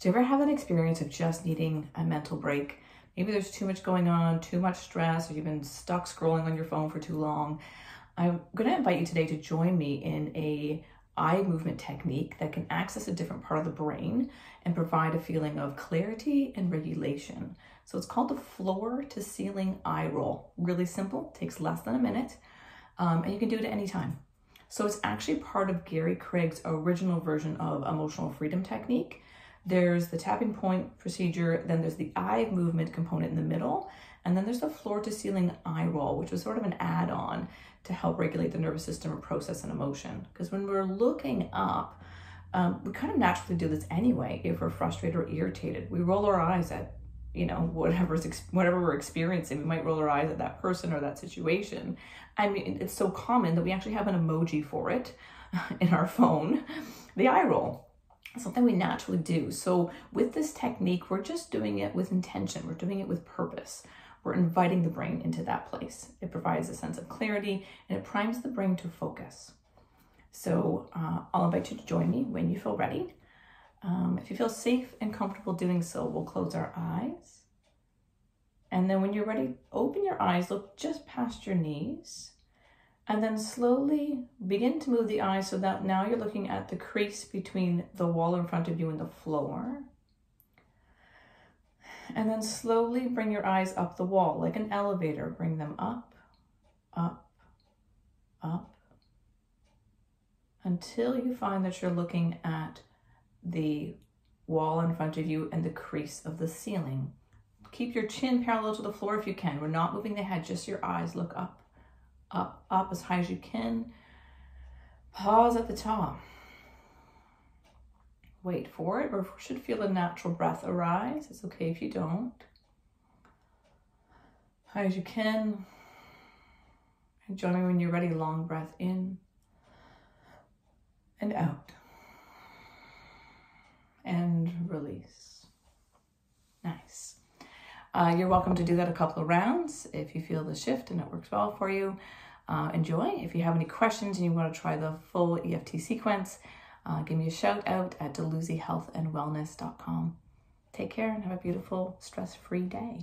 Do you ever have an experience of just needing a mental break? Maybe there's too much going on, too much stress, or you've been stuck scrolling on your phone for too long. I'm going to invite you today to join me in a eye movement technique that can access a different part of the brain and provide a feeling of clarity and regulation. So it's called the floor to ceiling eye roll. Really simple, takes less than a minute, um, and you can do it at any time. So it's actually part of Gary Craig's original version of emotional freedom technique. There's the tapping point procedure, then there's the eye movement component in the middle, and then there's the floor to ceiling eye roll, which was sort of an add on to help regulate the nervous system and process an emotion. Because when we're looking up, um, we kind of naturally do this anyway if we're frustrated or irritated. We roll our eyes at you know whatever's whatever we're experiencing we might roll our eyes at that person or that situation i mean it's so common that we actually have an emoji for it in our phone the eye roll something we naturally do. So with this technique, we're just doing it with intention. We're doing it with purpose. We're inviting the brain into that place. It provides a sense of clarity and it primes the brain to focus. So uh, I'll invite you to join me when you feel ready. Um, if you feel safe and comfortable doing so, we'll close our eyes. And then when you're ready, open your eyes, look just past your knees. And then slowly begin to move the eyes so that now you're looking at the crease between the wall in front of you and the floor. And then slowly bring your eyes up the wall like an elevator. Bring them up, up, up, until you find that you're looking at the wall in front of you and the crease of the ceiling. Keep your chin parallel to the floor if you can. We're not moving the head, just your eyes look up up, up as high as you can. Pause at the top. Wait for it, or should feel a natural breath arise. It's okay if you don't. High as you can. And join me when you're ready. Long breath in and out. And release. Nice. Uh, you're welcome to do that a couple of rounds if you feel the shift and it works well for you. Uh, enjoy. If you have any questions and you want to try the full EFT sequence, uh, give me a shout out at deluziehealthandwellness.com. Take care and have a beautiful, stress free day.